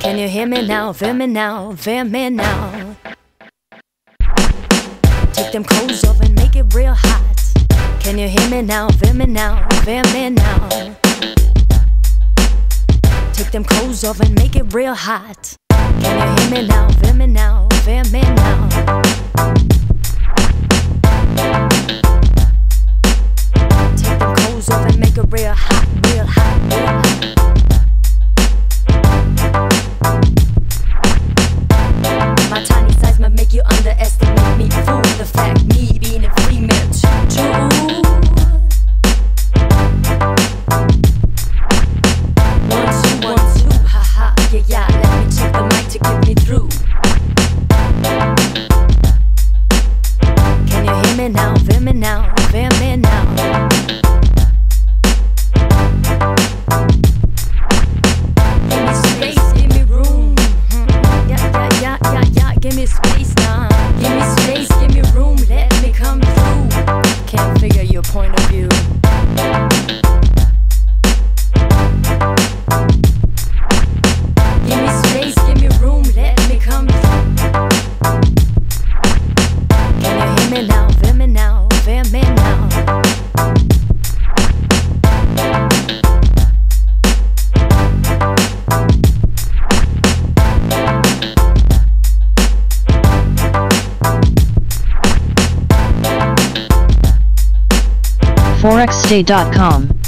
Can you hear me now? Feel me now? Feel me now? Take them clothes off and make it real hot. Can you hear me now? Feel me now? Feel me now? Take them clothes off and make it real hot. Can you hear me now? Feel me now? And make it real hot, real hot, real hot. My tiny size might make you underestimate me. Fool the fact me being a female too. One two one two, yeah yeah. Let me the mic to get me through. Can you hear me now? Feel me now? Feel me now? Point of view. forexstay.com